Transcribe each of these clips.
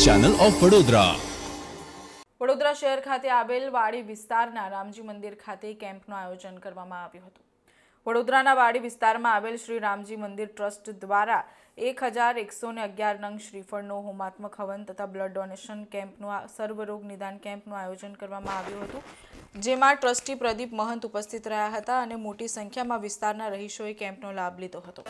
Of Vadodara. Vadodara શહેર ખાતે આવેલ વાડી વિસ્તારના રામજી મંદિર ખાતે કેમ્પનું આયોજન કરવામાં આવ્યું હતું. વડોદરાના વાડી વિસ્તારમાં આવેલ શ્રી રામજી મંદિર ટ્રસ્ટ દ્વારા એક હજાર એકસો ને અગિયાર નંગ શ્રીફળનો હોમાત્મક હવન તથા બ્લડ ડોનેશન કેમ્પનું સર્વરોગ નિદાન કેમ્પનું આયોજન કરવામાં આવ્યું હતું. જેમાં ટ્રસ્ટી પ્રદીપ મહંત ઉપસ્થિત રહ્યા હતા અને મોટી સંખ્યામાં વિસ્તારના રહીશોએ કેમ્પનો લાભ લીધો હતો.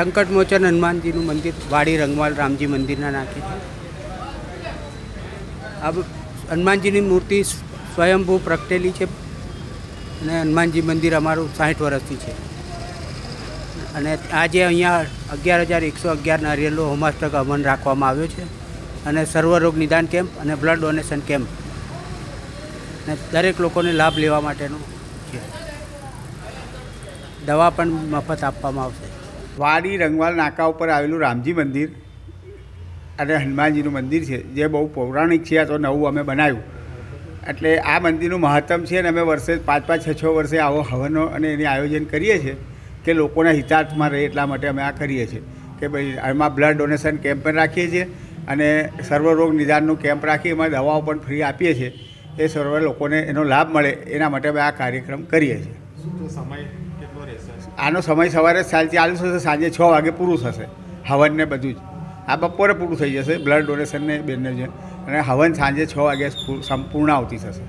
સંકટ મોચન હનુમાનજીનું મંદિર વાડી રંગવાલ રામજી મંદિરના નાખે છે. આ હનુમાનજીની મૂર્તિ સ્વયંભૂ પ્રગટેલી છે અને હનુમાનજી મંદિર અમારું સાઠ વર્ષથી છે. અને આજે અહીંયા અગિયાર હજાર એકસો અગિયાર નારિયેલો હોમાસ્ટક હવન રાખવામાં આવ્યો છે અને સર્વરોગ નિદાન કેમ્પ અને બ્લડ ડોનેશન કેમ્પ. અને દરેક લોકોને લાભ લેવા માટેનું છે. દવા પણ મફત આપવામાં આવશે. વાડી રંગવાલ નાકા ઉપર આવેલું રામજી મંદિર અને હનુમાનજીનું મંદિર છે, જે બહુ પૌરાણિક છે આ તો નવું અમે બનાવ્યું. એટલે આ મંદિરનું મહત્તમ છે અને અમે વર્ષે પાંચ પાંચ, છ છ વર્ષે આવો હવનો અને એની આયોજન કરીએ છીએ કે લોકોના હિતાર્થમાં રહે એટલા માટે અમે આ કરીએ છીએ કે ભાઈ એમાં બ્લડ ડોનેશન કેમ્પ પણ રાખીએ છીએ અને સર્વરોગ નિદાનનું કેમ્પ રાખી એમાં દવાઓ પણ ફ્રી આપીએ છીએ. એ સર્વ લોકોને એનો લાભ મળે એના માટે અમે આ કાર્યક્રમ કરીએ છીએ. આનો સમય સવારે ચાલુ થશે, સાંજે છ વાગે પૂરું થશે. હવન ને બધું જ. આ બપોરે પૂરું થઈ જશે બ્લડ ડોનેશન ને બેનને જે અને હવન સાંજે છ વાગે સંપૂર્ણ આવતી થશે.